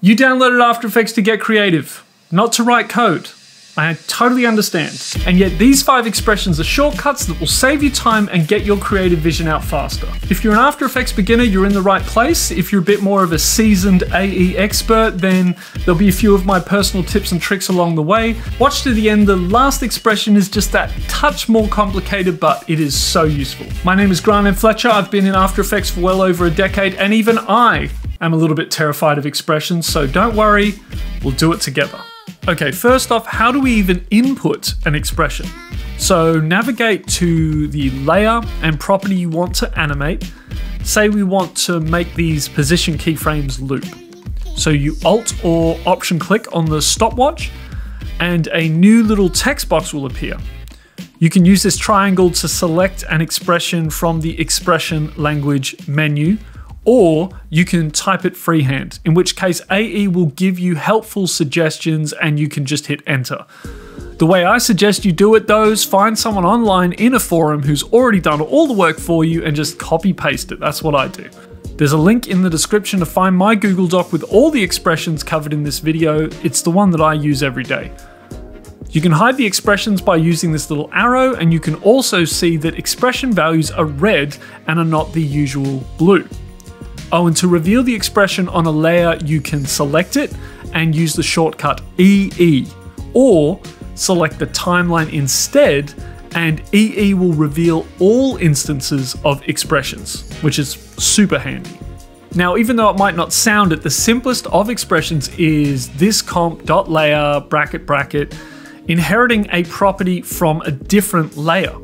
You downloaded After Effects to get creative, not to write code. I totally understand. And yet, these five expressions are shortcuts that will save you time and get your creative vision out faster. If you're an After Effects beginner, you're in the right place. If you're a bit more of a seasoned AE expert, then there'll be a few of my personal tips and tricks along the way. Watch to the end, the last expression is just that touch more complicated, but it is so useful. My name is Grant M. Fletcher. I've been in After Effects for well over a decade, and even I am a little bit terrified of expressions, so don't worry, we'll do it together. Okay, first off, how do we even input an expression? So navigate to the layer and property you want to animate. Say we want to make these position keyframes loop. So you Alt or Option click on the stopwatch and a new little text box will appear. You can use this triangle to select an expression from the expression language menu or you can type it freehand, in which case AE will give you helpful suggestions and you can just hit enter. The way I suggest you do it though is find someone online in a forum who's already done all the work for you and just copy paste it. That's what I do. There's a link in the description to find my Google Doc with all the expressions covered in this video. It's the one that I use every day. You can hide the expressions by using this little arrow and you can also see that expression values are red and are not the usual blue. Oh, and to reveal the expression on a layer, you can select it and use the shortcut EE, or select the timeline instead, and EE will reveal all instances of expressions, which is super handy. Now, even though it might not sound it, the simplest of expressions is this comp.layer bracket bracket inheriting a property from a different layer.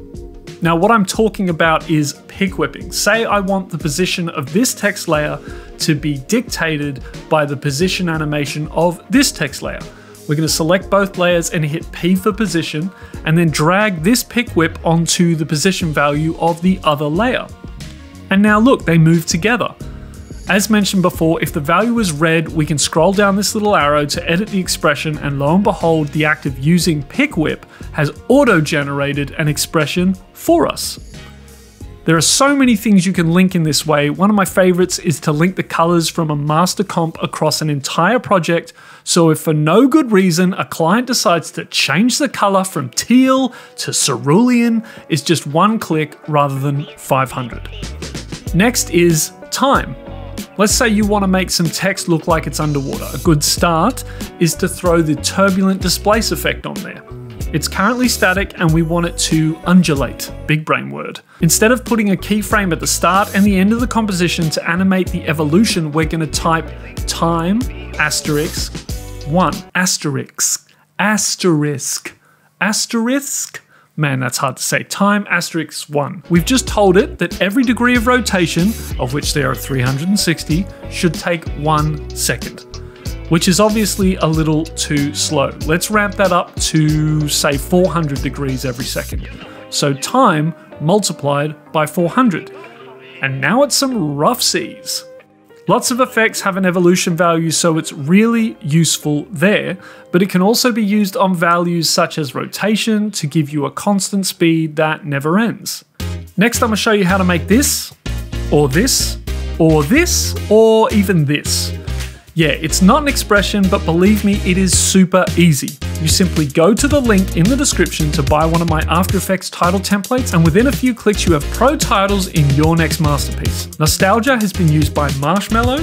Now, what I'm talking about is pick whipping. Say I want the position of this text layer to be dictated by the position animation of this text layer. We're going to select both layers and hit P for position, and then drag this pick whip onto the position value of the other layer. And now look, they move together. As mentioned before, if the value is red, we can scroll down this little arrow to edit the expression, and lo and behold, the act of using pick whip has auto generated an expression for us. There are so many things you can link in this way. One of my favorites is to link the colors from a master comp across an entire project. So if for no good reason a client decides to change the color from teal to cerulean, it's just one click rather than 500. Next is time. Let's say you want to make some text look like it's underwater. A good start is to throw the turbulent displace effect on there. It's currently static and we want it to undulate, big brain word. Instead of putting a keyframe at the start and the end of the composition to animate the evolution, we're going to type time asterisk 1 asterisk asterisk asterisk Man, that's hard to say. Time asterisk 1. We've just told it that every degree of rotation, of which there are 360, should take one second, which is obviously a little too slow. Let's ramp that up to, say, 400 degrees every second. So time multiplied by 400. And now it's some rough seas. Lots of effects have an evolution value, so it's really useful there, but it can also be used on values such as rotation to give you a constant speed that never ends. Next, I'm to show you how to make this, or this, or this, or even this. Yeah, it's not an expression, but believe me, it is super easy. You simply go to the link in the description to buy one of my After Effects title templates, and within a few clicks, you have pro titles in your next masterpiece. Nostalgia has been used by Marshmello,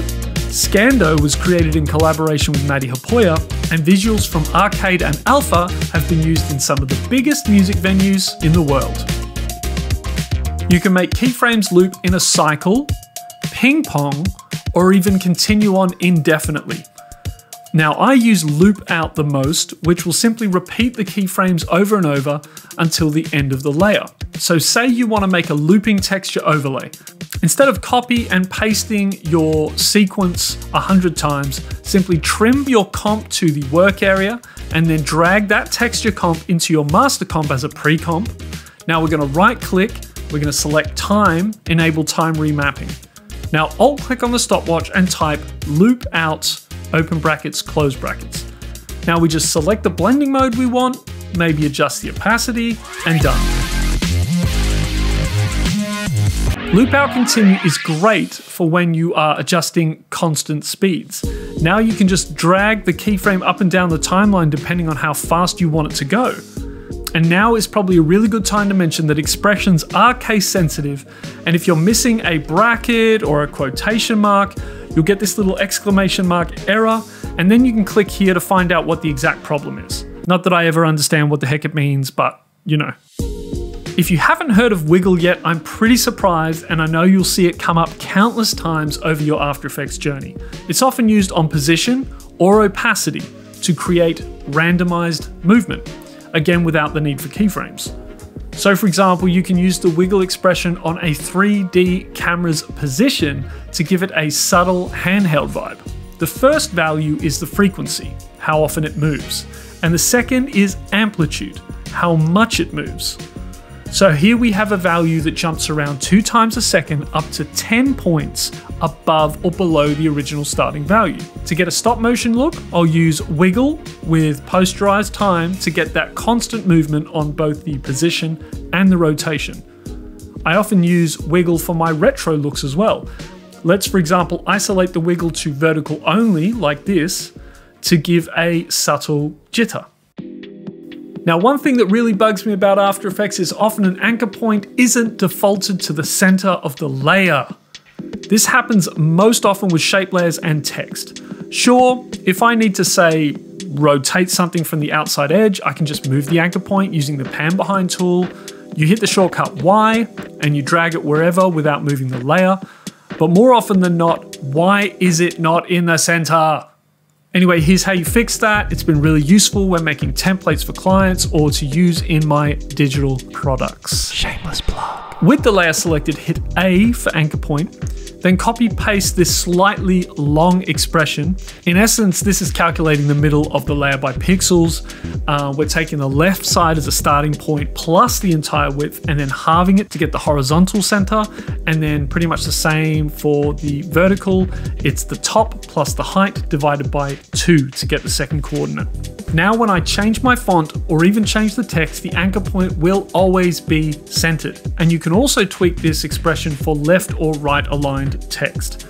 Scando was created in collaboration with Matti Haapoja, and visuals from Arcade and Alpha have been used in some of the biggest music venues in the world. You can make keyframes loop in a cycle, ping pong, or even continue on indefinitely. Now I use loop out the most, which will simply repeat the keyframes over and over until the end of the layer. So say you want to make a looping texture overlay. Instead of copy and pasting your sequence a hundred times, simply trim your comp to the work area and then drag that texture comp into your master comp as a pre-comp. Now we're going to right click, we're going to select time, enable time remapping. Now alt click on the stopwatch and type loop out open brackets, close brackets. Now we just select the blending mode we want, maybe adjust the opacity, and done. Loop out continue is great for when you are adjusting constant speeds. Now you can just drag the keyframe up and down the timeline depending on how fast you want it to go. And now is probably a really good time to mention that expressions are case sensitive, and if you're missing a bracket or a quotation mark, you'll get this little exclamation mark error, and then you can click here to find out what the exact problem is. Not that I ever understand what the heck it means, but you know. If you haven't heard of Wiggle yet, I'm pretty surprised, and I know you'll see it come up countless times over your After Effects journey. It's often used on position or opacity to create randomized movement, again without the need for keyframes. So, for example, you can use the wiggle expression on a 3D camera's position to give it a subtle handheld vibe. The first value is the frequency, how often it moves, and the second is amplitude, how much it moves. So here we have a value that jumps around two times a second up to 10 points above or below the original starting value. To get a stop motion look, I'll use wiggle with posterized time to get that constant movement on both the position and the rotation. I often use wiggle for my retro looks as well. Let's, for example, isolate the wiggle to vertical only, like this, to give a subtle jitter. Now, one thing that really bugs me about After Effects is often an anchor point isn't defaulted to the center of the layer. This happens most often with shape layers and text. Sure, if I need to say rotate something from the outside edge, I can just move the anchor point using the pan behind tool. You hit the shortcut Y and you drag it wherever without moving the layer. But more often than not, why is it not in the center? Anyway, here's how you fix that. It's been really useful when making templates for clients or to use in my digital products. Shameless plug. With the layer selected, hit A for anchor point then copy paste this slightly long expression. In essence, this is calculating the middle of the layer by pixels. Uh, we're taking the left side as a starting point plus the entire width and then halving it to get the horizontal center. And then pretty much the same for the vertical. It's the top plus the height divided by two to get the second coordinate. Now when I change my font or even change the text, the anchor point will always be centered. And you can also tweak this expression for left or right aligned text.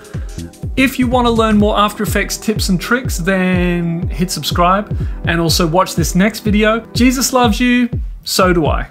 If you want to learn more After Effects tips and tricks, then hit subscribe and also watch this next video. Jesus loves you, so do I.